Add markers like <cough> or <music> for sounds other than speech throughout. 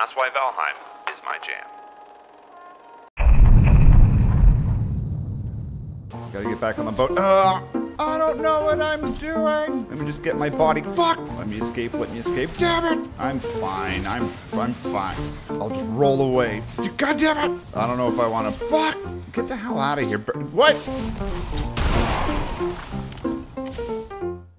that's why Valheim is my jam. Gotta get back on the boat. Uh, I don't know what I'm doing. Let me just get my body. Fuck! Let me escape. Let me escape. Damn it! I'm fine. I'm I'm fine. I'll just roll away. God damn it! I don't know if I want to. Fuck! Get the hell out of here. What?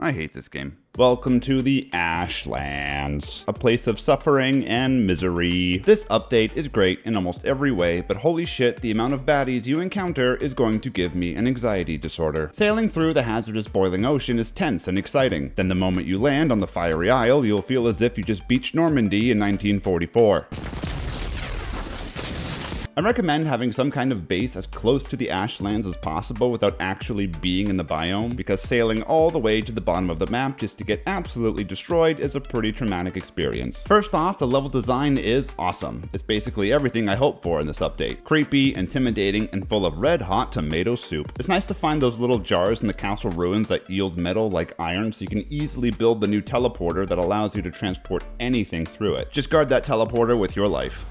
I hate this game. Welcome to the Ashlands, a place of suffering and misery. This update is great in almost every way, but holy shit, the amount of baddies you encounter is going to give me an anxiety disorder. Sailing through the hazardous boiling ocean is tense and exciting. Then the moment you land on the fiery isle, you'll feel as if you just beached Normandy in 1944. I recommend having some kind of base as close to the ashlands as possible without actually being in the biome, because sailing all the way to the bottom of the map just to get absolutely destroyed is a pretty traumatic experience. First off, the level design is awesome. It's basically everything I hoped for in this update. Creepy, intimidating, and full of red hot tomato soup. It's nice to find those little jars in the castle ruins that yield metal like iron so you can easily build the new teleporter that allows you to transport anything through it. Just guard that teleporter with your life.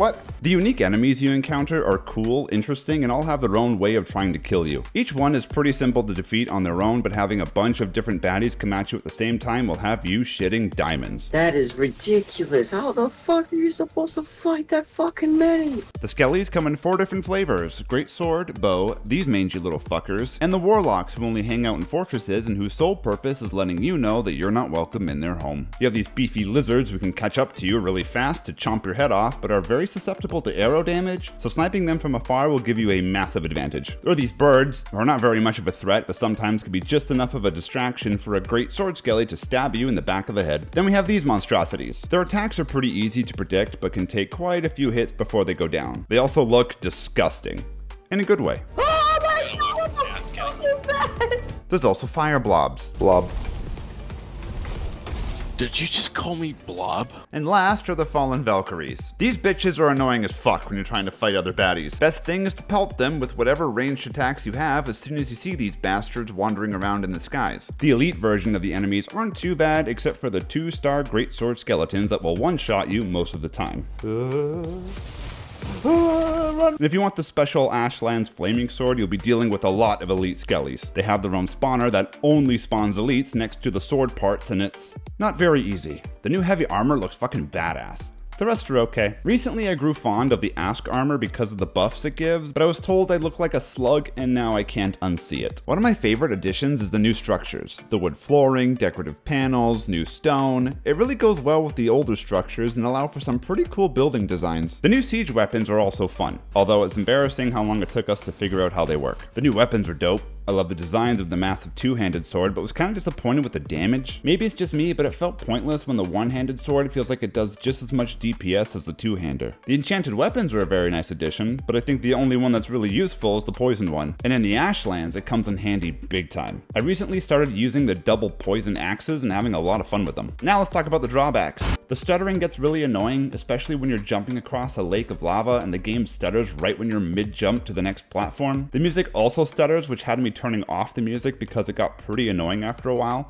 What? The unique enemies you encounter are cool, interesting, and all have their own way of trying to kill you. Each one is pretty simple to defeat on their own, but having a bunch of different baddies come at you at the same time will have you shitting diamonds. That is ridiculous. How the fuck are you supposed to fight that fucking many? The skellies come in four different flavors. Great sword, bow, these mangy little fuckers, and the warlocks who only hang out in fortresses and whose sole purpose is letting you know that you're not welcome in their home. You have these beefy lizards who can catch up to you really fast to chomp your head off, but are very susceptible to arrow damage, so sniping them from afar will give you a massive advantage. There are these birds, who are not very much of a threat, but sometimes can be just enough of a distraction for a great sword skelly to stab you in the back of the head. Then we have these monstrosities. Their attacks are pretty easy to predict, but can take quite a few hits before they go down. They also look disgusting. In a good way. Oh my god, what the fuck is that? There's also fire blobs. Blob. Did you just call me Blob? And last are the Fallen Valkyries. These bitches are annoying as fuck when you're trying to fight other baddies. Best thing is to pelt them with whatever ranged attacks you have as soon as you see these bastards wandering around in the skies. The elite version of the enemies aren't too bad except for the 2-star Greatsword skeletons that will one-shot you most of the time. Uh... <sighs> If you want the special Ashlands Flaming Sword, you'll be dealing with a lot of elite skellies. They have their own spawner that only spawns elites next to the sword parts and it's not very easy. The new heavy armor looks fucking badass. The rest are okay. Recently I grew fond of the Ask armor because of the buffs it gives, but I was told I look like a slug and now I can't unsee it. One of my favorite additions is the new structures. The wood flooring, decorative panels, new stone. It really goes well with the older structures and allow for some pretty cool building designs. The new siege weapons are also fun, although it's embarrassing how long it took us to figure out how they work. The new weapons are dope, I love the designs of the massive two-handed sword, but was kind of disappointed with the damage. Maybe it's just me, but it felt pointless when the one-handed sword feels like it does just as much DPS as the two-hander. The enchanted weapons are a very nice addition, but I think the only one that's really useful is the poisoned one. And in the Ashlands, it comes in handy big time. I recently started using the double poison axes and having a lot of fun with them. Now let's talk about the drawbacks. The stuttering gets really annoying, especially when you're jumping across a lake of lava and the game stutters right when you're mid-jump to the next platform. The music also stutters, which had me turning off the music because it got pretty annoying after a while.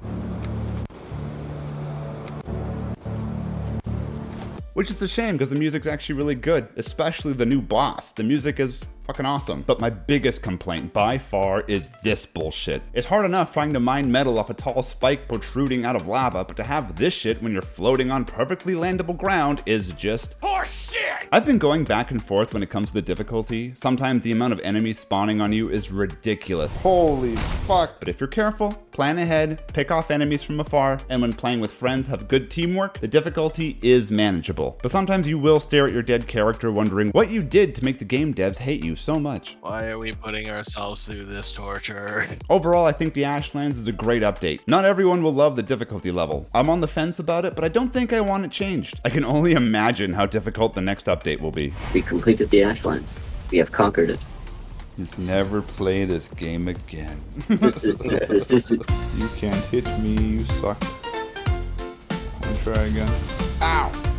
Which is a shame because the music's actually really good, especially the new boss. The music is fucking awesome. But my biggest complaint by far is this bullshit. It's hard enough trying to mine metal off a tall spike protruding out of lava, but to have this shit when you're floating on perfectly landable ground is just horseshit! I've been going back and forth when it comes to the difficulty. Sometimes the amount of enemies spawning on you is ridiculous. Holy fuck. But if you're careful, plan ahead, pick off enemies from afar, and when playing with friends have good teamwork, the difficulty is manageable. But sometimes you will stare at your dead character wondering what you did to make the game devs hate you so much. Why are we putting ourselves through this torture? <laughs> Overall, I think the Ashlands is a great update. Not everyone will love the difficulty level. I'm on the fence about it, but I don't think I want it changed. I can only <laughs> imagine how difficult the next update will be. We completed the Ashlands. We have conquered it. Just never play this game again. <laughs> You can't hit me, you suck. I'll try again. Ow!